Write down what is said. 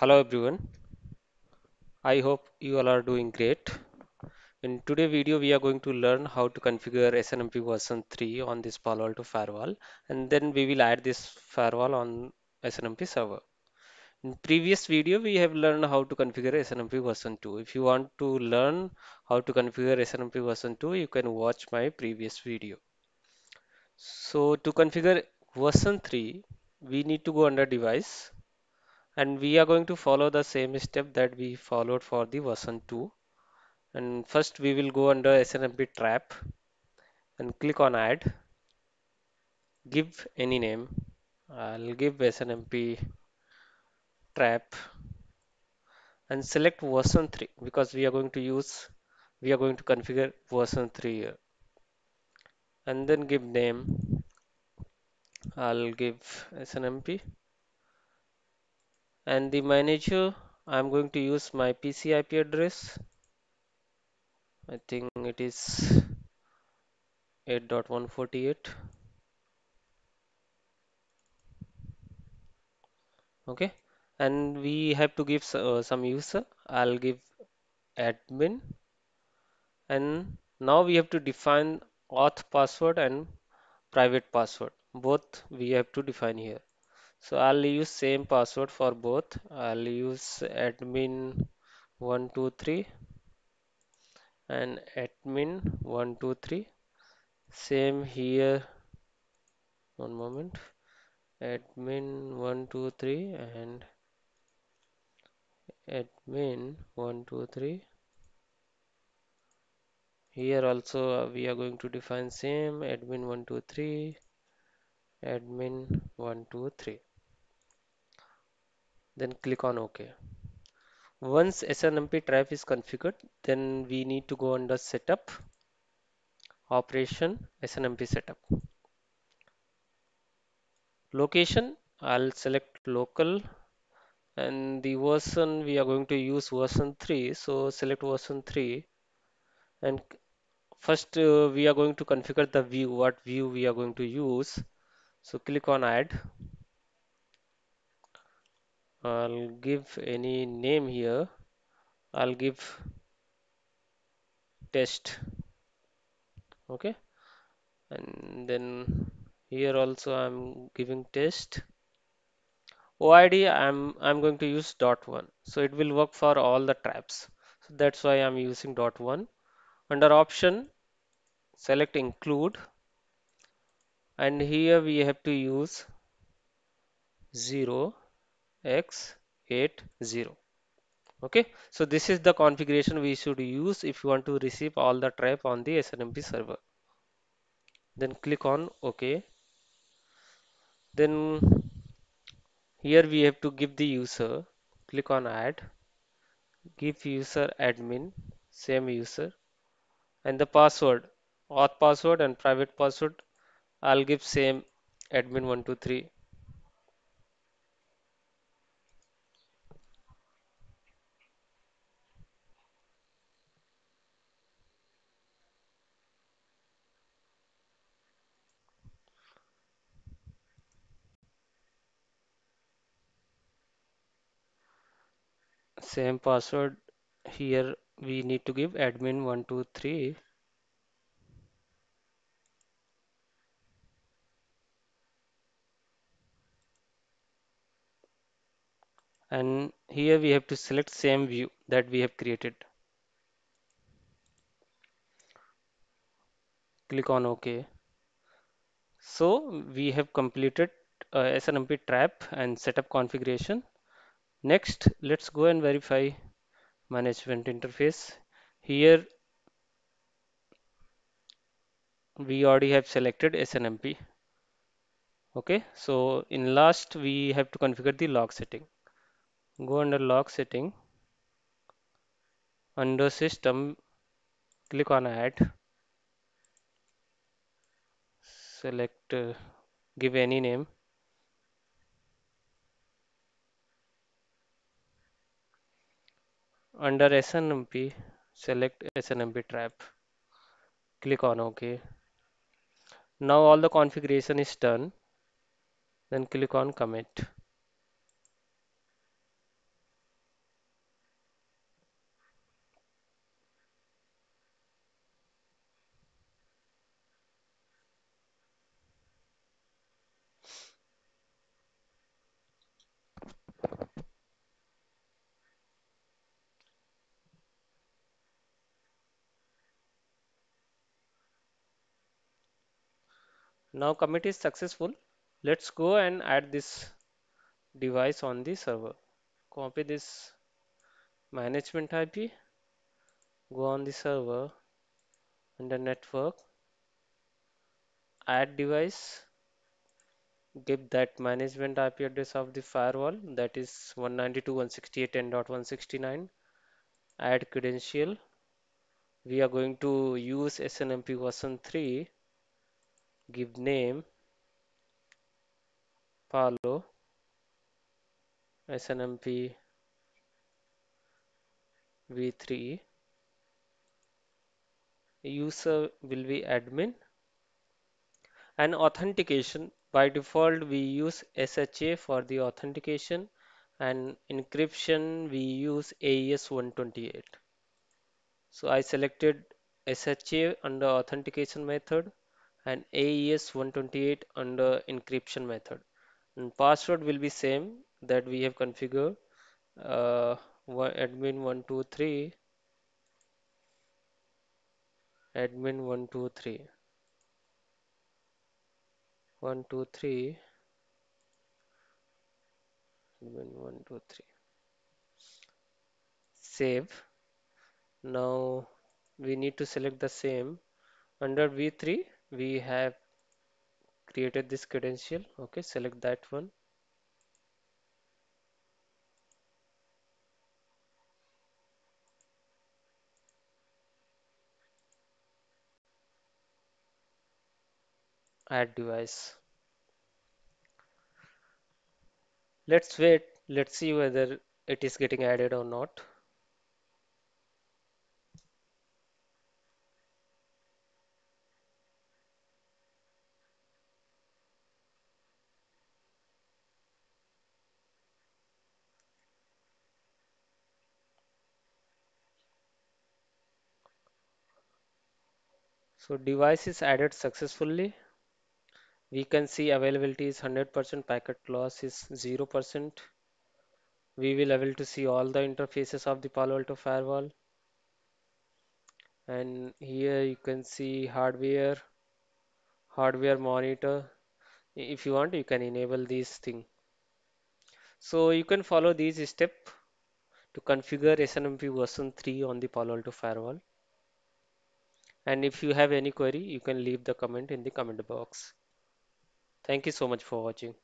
Hello everyone. I hope you all are doing great. In today's video, we are going to learn how to configure SNMP version 3 on this Palo Alto firewall, and then we will add this firewall on SNMP server. In previous video, we have learned how to configure SNMP version 2. If you want to learn how to configure SNMP version 2, you can watch my previous video. So to configure version 3, we need to go under device and we are going to follow the same step that we followed for the version 2 and first we will go under SNMP trap and click on add. Give any name. I'll give SNMP trap and select version 3 because we are going to use we are going to configure version 3 here. And then give name. I'll give SNMP and the manager I'm going to use my PC IP address. I think it is 8.148 okay. And we have to give uh, some user. I'll give admin. And now we have to define auth password and private password. Both we have to define here so I'll use same password for both. I'll use admin 123 and admin 123 same here. One moment. Admin 123 and admin 123 here also uh, we are going to define same admin 123 admin 123 then click on OK once SNMP trap is configured then we need to go under setup operation SNMP setup. Location I'll select local and the version we are going to use version 3 so select version 3 and first uh, we are going to configure the view what view we are going to use. So click on add I'll give any name here. I'll give test. Okay? And then here also I'm giving test. OID I'm I'm going to use dot one. So it will work for all the traps. So that's why I'm using dot one. Under option select include. And here we have to use 0 x80 okay? So this is the configuration we should use if you want to receive all the trap on the snmp server. Then click on ok. Then here we have to give the user click on add give user admin same user and the password auth password and private password I'll give same admin123 same password here we need to give admin 123 and here we have to select same view that we have created. Click on OK. So we have completed uh, SNMP trap and setup configuration next let's go and verify management interface. Here we already have selected SNMP okay so in last we have to configure the log setting. Go under log setting under system click on add. Select uh, give any name under SNMP select SNMP trap click on OK. Now all the configuration is done. Then click on commit Now commit is successful. Let's go and add this device on the server. Copy this management IP, go on the server under network, add device, give that management IP address of the firewall that is 192.168.10.169, add credential. We are going to use SNMP version 3, give name Palo SNMP v3 user will be admin and authentication. By default we use SHA for the authentication and encryption we use AES 128 so I selected SHA under authentication method and AES 128 under encryption method. And password will be same that we have configured uh, admin 123 admin 123 123 admin 123 save. Now we need to select the same under v3 we have created this credential. Okay select that one. Add device. Let's wait. Let's see whether it is getting added or not so device is added successfully. We can see availability is 100% packet loss is 0% we will able to see all the interfaces of the Palo Alto firewall. And here you can see hardware hardware monitor. If you want you can enable these thing. So you can follow these steps to configure SNMP version 3 on the Palo Alto firewall and if you have any query you can leave the comment in the comment box. Thank you so much for watching